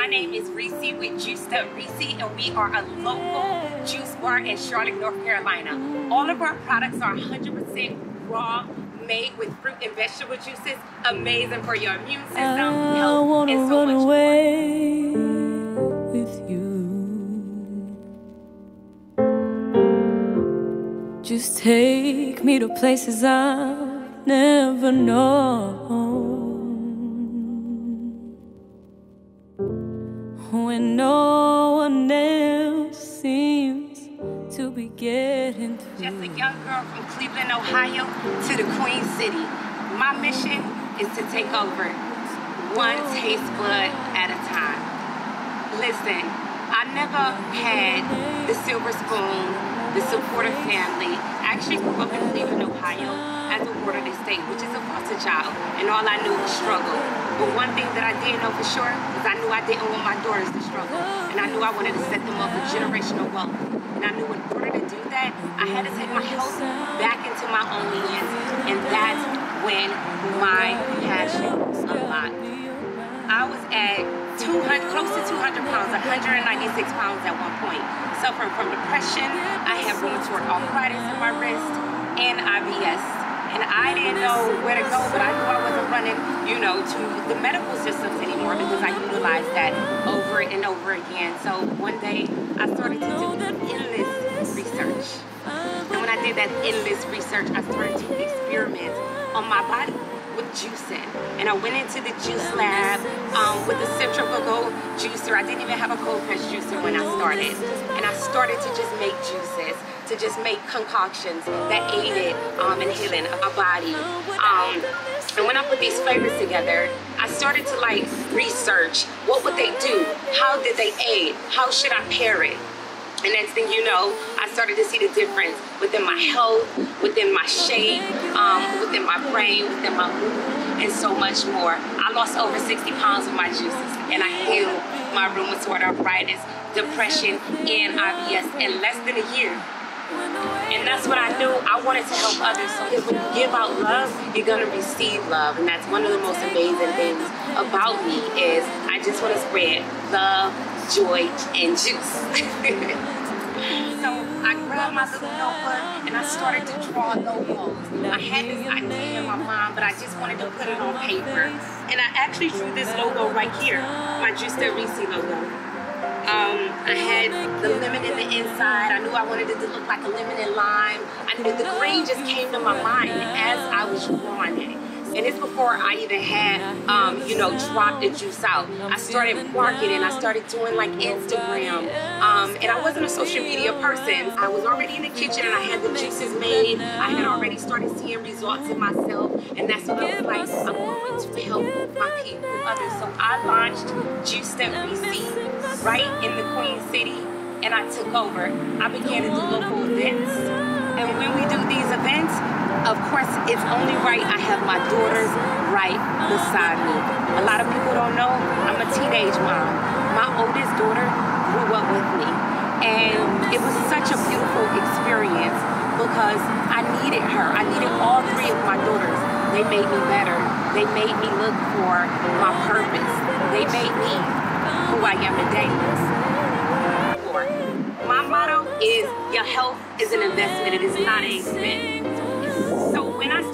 My name is Reese with Juiiced Up Reesy, and we are a local juice bar in Charlotte, North Carolina. All of our products are 100% raw, made with fruit and vegetable juices, amazing for your immune system, eye health, and so run much more. away with you. Just take me to places I've never known. Cleveland, Ohio to the Queen City. My mission is to take over one taste bud at a time. Listen, I never had the silver spoon, the supportive family. I actually grew up in Cleveland, Ohio as a ward of the state, which is a foster child, and all I knew was struggle. But one thing that I didn't know for sure is I knew I didn't want my daughters to struggle, and I knew I wanted to set them up for generational wealth. And I knew in order to do that, I had to take my health back into my own hands, and that's when my passion unlocked. I was at 200, close to 200 pounds, 196 pounds at one point, suffering from depression. I had rheumatoid arthritis in my wrist and IBS. And I didn't know where to go, but I knew I wasn't running, you know, to the medical systems anymore because I utilized that over and over again. So one day I started to do endless And when I did that endless research, I started to experiment on my body with juicing. And I went into the juice lab um, with the centrifugal juicer. I didn't even have a cold press juicer when I started. And I started to just make juices, to just make concoctions that aided um, in healing my body. Um, and when I put these flavors together, I started to like research what would they do? How did they aid? How should I pair it? And next thing you know, started to see the difference within my health, within my shape, um, within my brain, within my mood, and so much more. I lost over 60 pounds with my juices, and I healed my rheumatoid arthritis, depression, and IBS in less than a year. And that's what I knew. I wanted to help others. So if you give out love, you're gonna receive love. And that's one of the most amazing things about me is I just want to spread love, joy, and juice. so I grabbed my little notebook and I started to draw logos. I had this idea in my mind, but I just wanted to put it on paper. And I actually drew this logo right here, my That Reese logo. Um, I had the lemon in the inside. I knew I wanted it to look like a lemon and lime. I knew the green just came to my mind as I was drawing it. And it's before I even had, um, you know, dropped the juice out. I started marketing. I started doing like Instagram. Um, and I wasn't a social media person. I was already in the kitchen and I had the juices made. I had already started seeing results in myself. And that's what I was like, I'm going to help my people, others. So I launched Juice That Reese right in the Queen City. And I took over. I began to do local events. And when we do these events, of course, it's only right I have my daughters right beside me. A lot of people don't know I'm a teenage mom. My oldest daughter grew up with me. And it was such a beautiful experience because I needed her. I needed all three of my daughters. They made me better. They made me look for my purpose. They made me who I am today. My motto is your health is an investment, it is not an expense.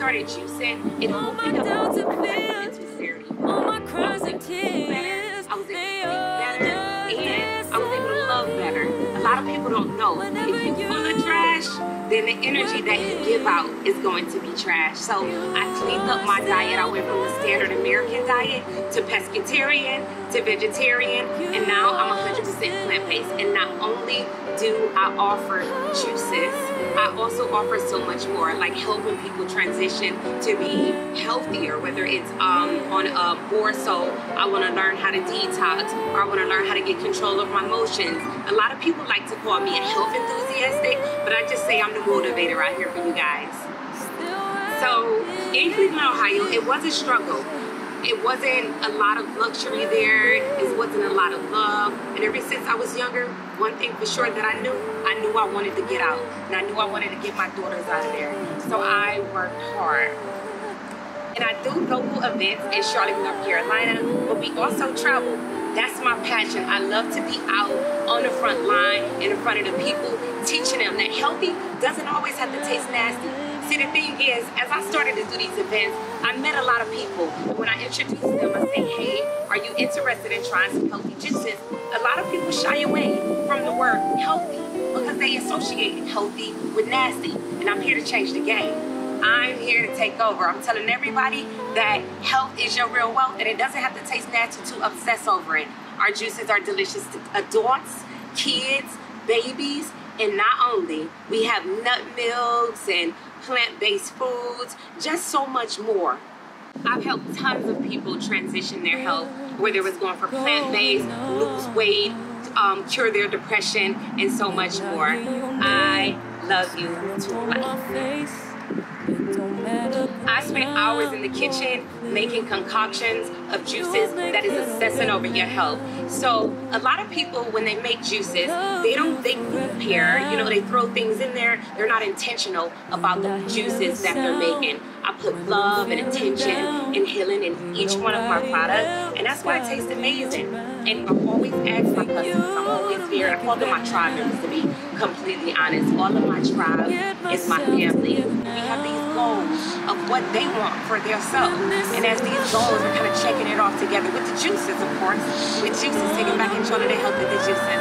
So when I started juicing, it opened up all mental clarity. I was able to feel better, I was able to think better, and I was able to love better. A lot of people don't know. If you're full of trash, then the energy that you give out is going to be trash. So I cleaned up my diet. I went from the standard American diet to pescatarian to vegetarian, and now I'm 100% plant-based. And not only do I offer juices, I also offer so much more, like helping people transition to be healthier, whether it's um, on a more so I want to learn how to detox or I want to learn how to get control of my emotions. A lot of people like to call me a health enthusiastic, but I just say I'm the motivator out here for you guys. So in Cleveland, Ohio, it was a struggle. It wasn't a lot of luxury there. It wasn't a lot of love. And ever since I was younger, one thing for sure that I knew, I knew I wanted to get out. And I knew I wanted to get my daughters out of there. So I worked hard. And I do local events in Charlotte, North Carolina, but we also travel. That's my passion. I love to be out on the front line in front of the people, teaching them that healthy doesn't always have to taste nasty. See, the thing is, as I started to do these events, I met a lot of people. And When I introduced them, I say, hey, are you interested in trying some healthy juices? A lot of people shy away from the word healthy because they associate healthy with nasty. And I'm here to change the game. I'm here to take over. I'm telling everybody that health is your real wealth and it doesn't have to taste nasty to obsess over it. Our juices are delicious to adults, kids, babies, and not only, we have nut milks and plant-based foods, just so much more. I've helped tons of people transition their health, whether it was going for plant-based, lose weight, um, cure their depression, and so much more. I love you to life. I spent hours in the kitchen making concoctions of juices that is obsessing over your health. So a lot of people, when they make juices, they don't they prepare. You know, they throw things in there. They're not intentional about the juices that they're making. I put love and attention and healing in each one of my products, and that's why it tastes amazing. And I'm always asking my customers, I'm always here. I call them my tribe members to be completely honest. All of my tribe is my family. We have these goals of what they want for themselves. And as these goals are kind of checking it off together with the juices, of course, with juices, taking back control of their health with the juices.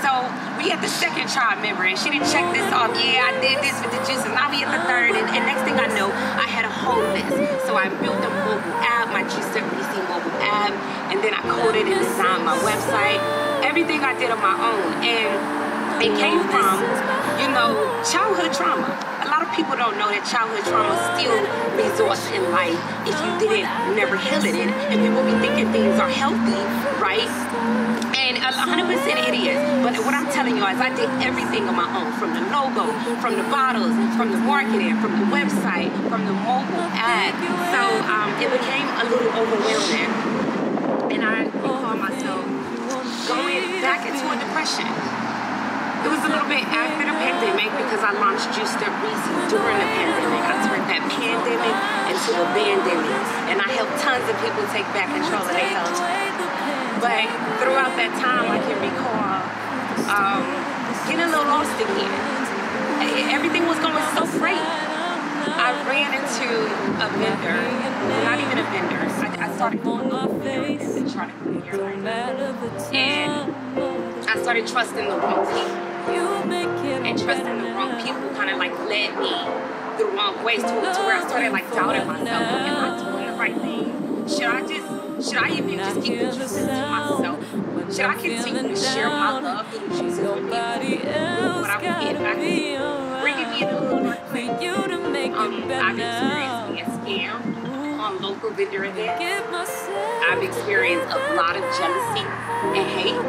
So we had the second tribe member and she didn't check this off. Yeah, I did this with the juices. Now we at the third and, and next thing I know, I had a whole list. So I built a mobile app, my Juice WC mobile app, and then I coded and designed my website. Everything I did on my own. And it came from, you know, childhood trauma. A lot of people don't know that childhood trauma still results in life if you didn't never heal it. And, people be thinking things are healthy, right? And 100% it is. But what I'm telling you is I did everything on my own, from the logo, from the bottles, from the marketing, from the website, from the mobile ad. So um, it became a little overwhelming. And I recall myself going back into a depression. Little bit after the pandemic because I launched Juiiced Up Reesy during the pandemic. I turned that pandemic into a pandemic. And I helped tons of people take back control of their health. But throughout that time, I can recall um, getting a little lost again. Everything was going so great. I ran into a vendor, not even a vendor. I, I started going and trying to figure And I started trusting the wrong people. And trusting the wrong people kind of like led me the wrong ways to, to where I started like doubting myself. Am I doing the right thing? Should I just should I even just keep the juices to myself? Should I continue to share my love through the with people? But I will get back bringing me in a little place. Um, I've experienced being scammed on local vendor events. I've experienced a lot of jealousy and hate,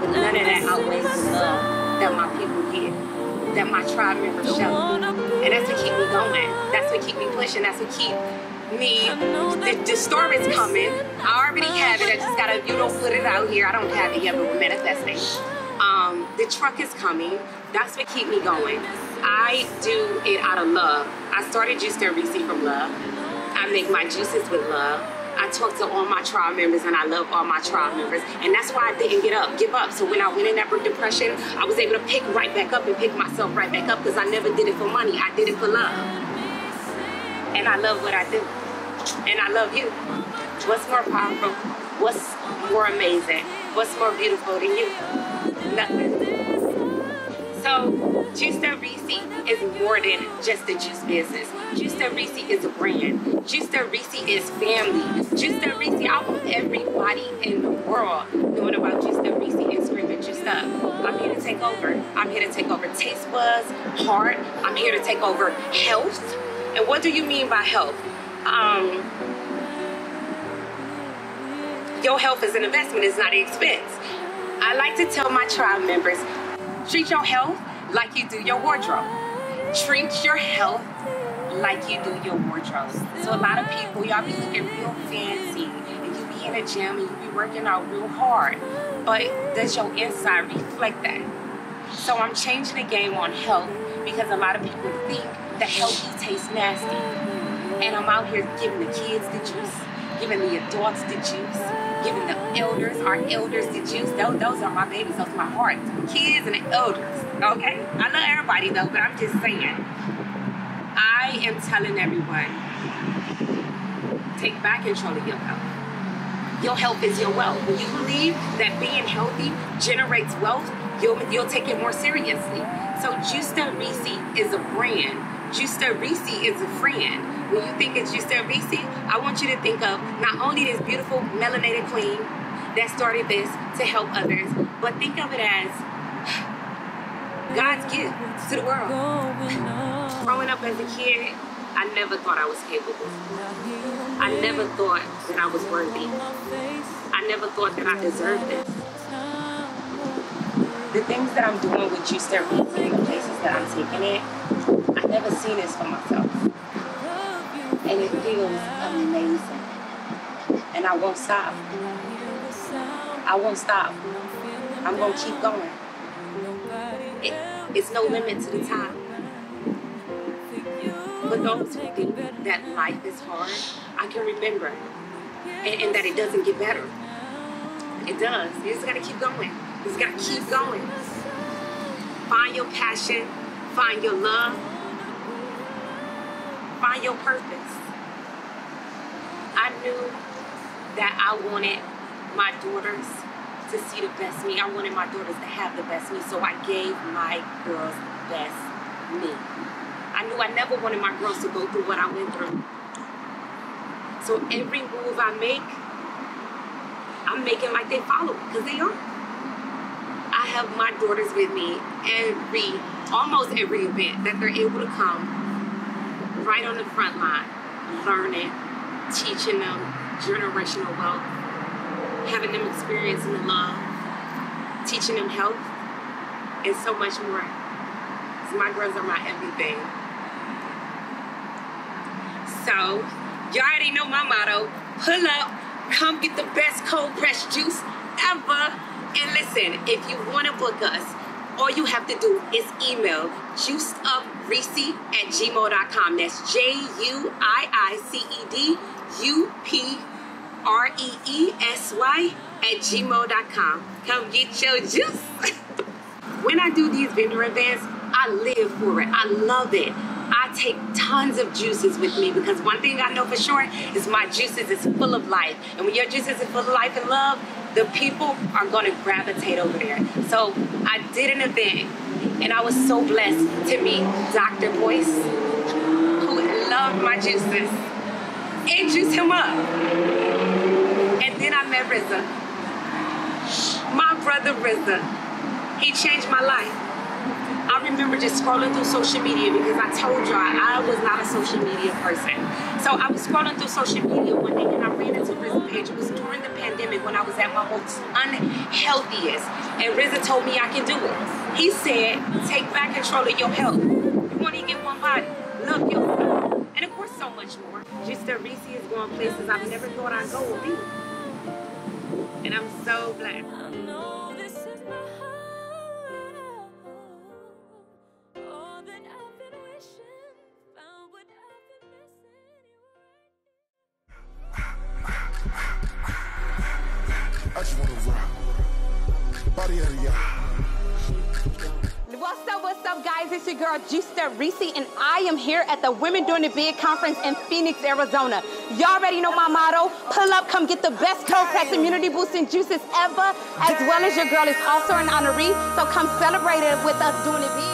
but none of that outweighs love that my people get that my tribe members show. And that's what keep me going. That's what keep me pushing. That's what keep me, the, the storm is coming. I already have it. I just gotta, you don't put it out here. I don't have it yet, but we're manifesting. Um, the truck is coming. That's what keep me going. I do it out of love. I started Juice and Receive from love. I make my juices with love. I talk to all my tribe members and I love all my tribe members. And that's why I didn't get up, give up. So when I went in that depression, I was able to pick right back up and pick myself right back up because I never did it for money. I did it for love. And I love what I do and I love you. What's more powerful? What's more amazing? What's more beautiful than you? Nothing. So, Juice Reese is more than just a juice business. Juice Reese is a brand. Juice Reese is family. Juice Reese, I want everybody in the world knowing about Juice Reese and screaming juiced up. I'm here to take over. I'm here to take over taste buds, heart. I'm here to take over health. And what do you mean by health? um, your health is an investment, it's not an expense. I like to tell my tribe members, treat your health like you do your wardrobe. Treat your health like you do your wardrobe. So a lot of people, y'all be looking real fancy and you be in a gym and you be working out real hard. But does your inside reflect that? So I'm changing the game on health because a lot of people think that healthy tastes nasty. And I'm out here giving the kids the juice, giving the adults the juice, giving the elders, our elders, the juice. Those, those are my babies. Those are my heart. Kids and elders. Okay? I love everybody though, but I'm just saying. I am telling everyone, take back control of your health. Your health is your wealth. When you believe that being healthy generates wealth, you'll, you'll take it more seriously. So Justa Reese is a brand. Justa Reese is a friend. When you think of Justa Reese, I want you to think of not only this beautiful melanated queen that started this to help others, but think of it as God's gift to the world. Growing up as a kid, I never thought I was capable. I never thought that I was worthy. I never thought that I deserved this. The things that I'm doing with Juice Therapy and the places that I'm taking it, I've never seen this for myself. And it feels amazing. And I won't stop. I won't stop. I'm to keep going. It, it's no limit to the time. For those who think that life is hard, I can remember and, and that it doesn't get better. It does. You just gotta keep going. You just gotta keep going. Find your passion, find your love, find your purpose. I knew that I wanted my daughters to see the best me. I wanted my daughters to have the best me, so I gave my girls the best me. I knew I never wanted my girls to go through what I went through. So every move I make, I'm making like they follow because they are. I have my daughters with me every, almost every event that they're able to come right on the front line, learning, teaching them generational wealth, having them experiencing the love, teaching them health, and so much more. So my girls are my everything. So, y'all already know my motto. Pull up, come get the best cold pressed juice ever. And listen, if you want to book us, all you have to do is email juiicedupreesy at gmail.com. That's J U I I C E D U P R E E S Y at gmail.com. Come get your juice. when I do these vendor events, I live for it. I love it. I take tons of juices with me because one thing I know for sure is my juices is full of life. And when your juices is full of life and love, the people are going to gravitate over there. So I did an event and I was so blessed to meet Dr. Boyce, who loved my juices, and juice him up. And then I met RZA. My brother RZA. He changed my life. I remember just scrolling through social media because I told y'all I was not a social media person. So I was scrolling through social media one day and I ran into RZA page. It was during the pandemic when I was at my most unhealthiest. And RZA told me I can do it. He said, take back control of your health. You want to get one body. Love yourself. And of course so much more. Just that Reese is going places I've never thought I'd go with you. And I'm so glad. What's up, what's up, guys? It's your girl, Justa Reese, and I am here at the Women Doing It Big conference in Phoenix, Arizona. Y'all already know my motto pull up, come get the best press immunity boosting juices ever, as well as your girl is also an honoree, so come celebrate it with us doing it big.